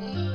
Mm-hmm.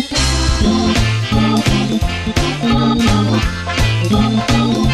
Thank you.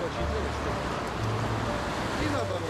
рабочий день, что И наоборот.